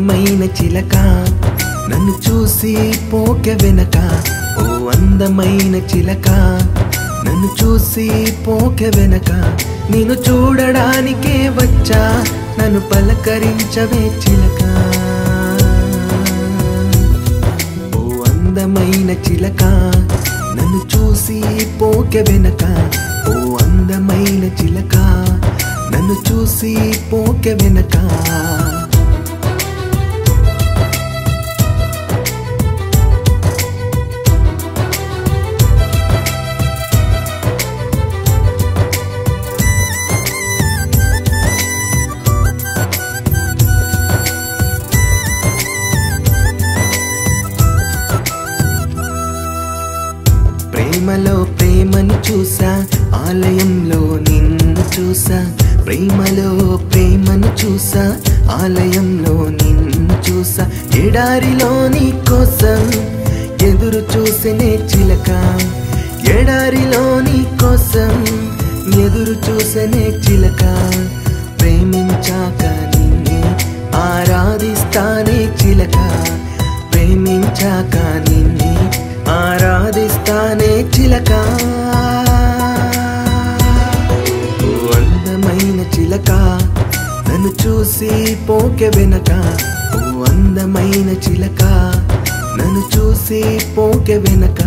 చిలక. నన్ను చూసి పోకె వెనక. ఓ అందమైన చిలక. నన్ను చూసి పోకె వెనక. నేను చూడడానికే వచ్చా. నన్ను పలకరించవే చిలక. ఓ అందమైన చిలక. నన్ను చూసి పోకె వెనక. ఓ అందమైన చిలక. నన్ను చూసి పోకె వెనక. ప్రేమలో ప్రేమను చూసా ఆలయంలో నిన్ను చూసా ప్రేమలో ప్రేమను చూసా ఆలయంలో నిన్ను చూసా. ఎడారిలో నీ కోసం ఎదురు చూసినే చిలక ఎడారిలో నీ కోసం ఎదురు చూసనే చిలక. ప్రేమించాక నిన్నే ఆరాధిస్తానే చిలక ప్రేమించాక నన్ను పోకె వెనక ఓ అందమైన చిలక. నన్ను చూసి పోకె వెనక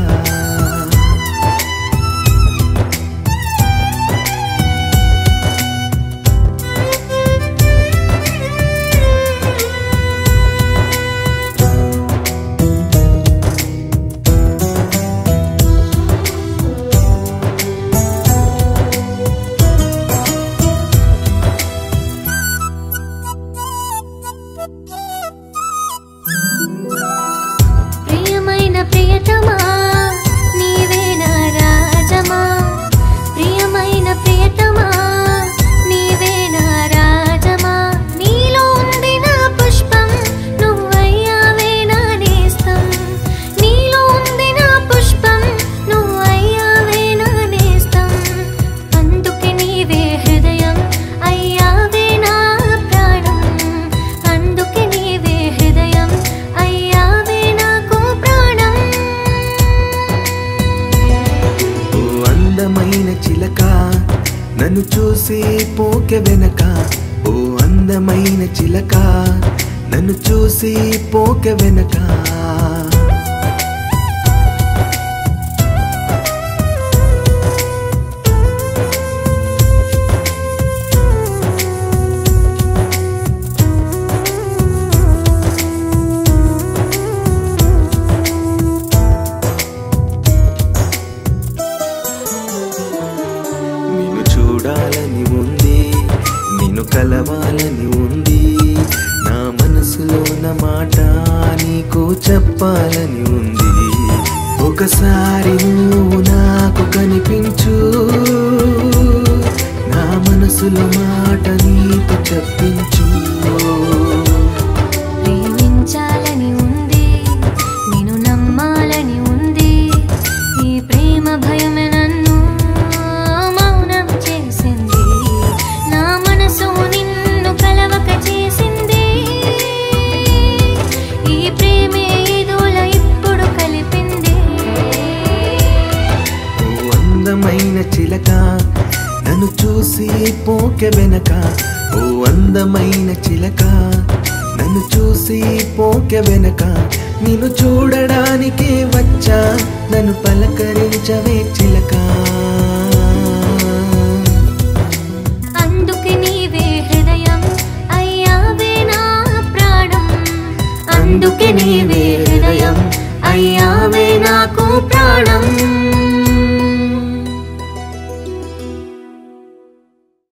అందమైన చిలక. నన్ను చూసి పోక వెనక. ఓ అందమైన చిలక. నన్ను చూసి పోక వెనక. చెప్పాలని ఉంది. నా మనసులో ఉన్న మాట నీకు చెప్పాలని ఉంది. ఒకసారి నువ్వు నాకు అందమైన చిలక నన్ను చూసి పోకె వెనక. ఓ అందమైన చిలక నన్ను చూసి పోకె వెనక. నేను చూడడానికి వచ్చా నన్ను పలకరించవే చిలక. నీవే అందుకే నీవే హృదయం అయ్యావే నాకు ప్రాణం.